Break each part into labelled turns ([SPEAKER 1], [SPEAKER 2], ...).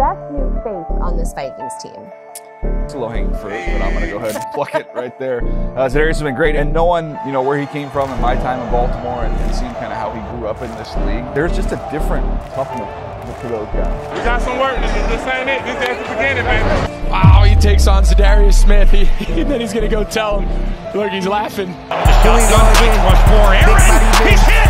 [SPEAKER 1] best new face on this Vikings team?
[SPEAKER 2] It's a low hanging fruit, but I'm going to go ahead and pluck it right there. Uh, Za'Darius has been great, and knowing you know where he came from in my time in Baltimore and, and seeing kind of how he grew up in this league, there's just a different toughness to those guys.
[SPEAKER 3] We got some work. This, this ain't it. This is the beginning, baby.
[SPEAKER 4] Wow, he takes on Za'Darius Smith, he, and then he's going to go tell him, look, he's laughing.
[SPEAKER 5] Here we go again.
[SPEAKER 6] Rush for Aaron. He's hit.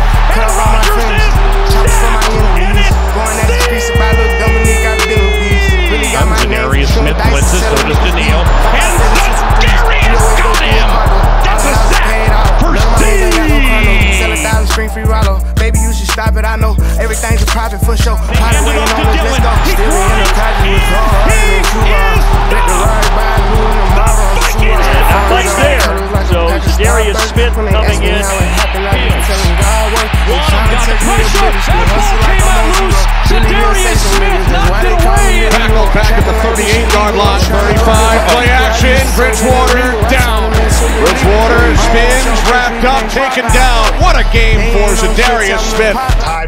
[SPEAKER 5] Everything's a profit for sure. Pilot waiting on us, let's go. Still in the project with all hard. Too hard. Let the ride by, losing tomorrow.
[SPEAKER 6] Vikings had that place there. So Darius Smith coming in. Waddle got the pressure. That ball came out loose. Darius Smith knocked it away.
[SPEAKER 7] Tackled back at the 38-yard line. 35. Play action. Bridgewater down. Bridgewater spins, wrapped up, taken down. What a game for Za'Darius Smith.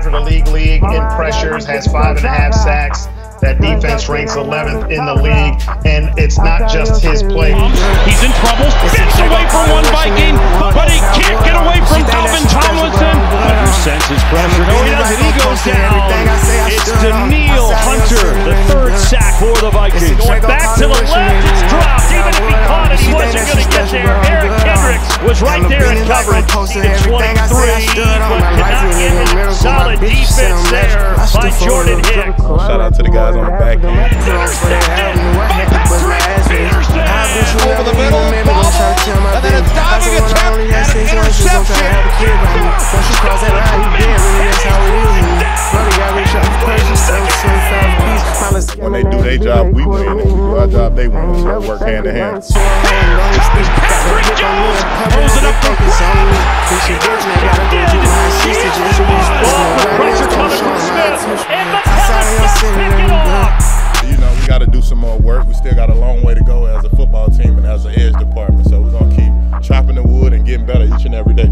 [SPEAKER 8] Tied for the league league in pressures, has five and a half sacks. That defense ranks 11th in the league, and it's not just his play.
[SPEAKER 6] He's in trouble. Spins away from one Viking, but he can't get away from Dalvin Tomlinson. Oh, Hunter senses pressure. No, he doesn't. He goes down. It's Danielle Hunter, the third sack for the Vikings. Back to the left, it's dropped. Even if he caught it, he wasn't going to get there. Eric Kendricks was right there in coverage. Needed 23, but could not get it.
[SPEAKER 3] Guys on the back end.
[SPEAKER 7] Over the middle, bobble, and then a diving attempt and an interception.
[SPEAKER 3] When they do their job, we win. If we do our job, they win. So we work hand in hand.
[SPEAKER 6] Patrick Jones throws it up the pressure coming from Smith. And the
[SPEAKER 3] some more work. We still got a long way to go as a football team and as an edge department. So we're going to keep chopping the wood and getting better each and every day.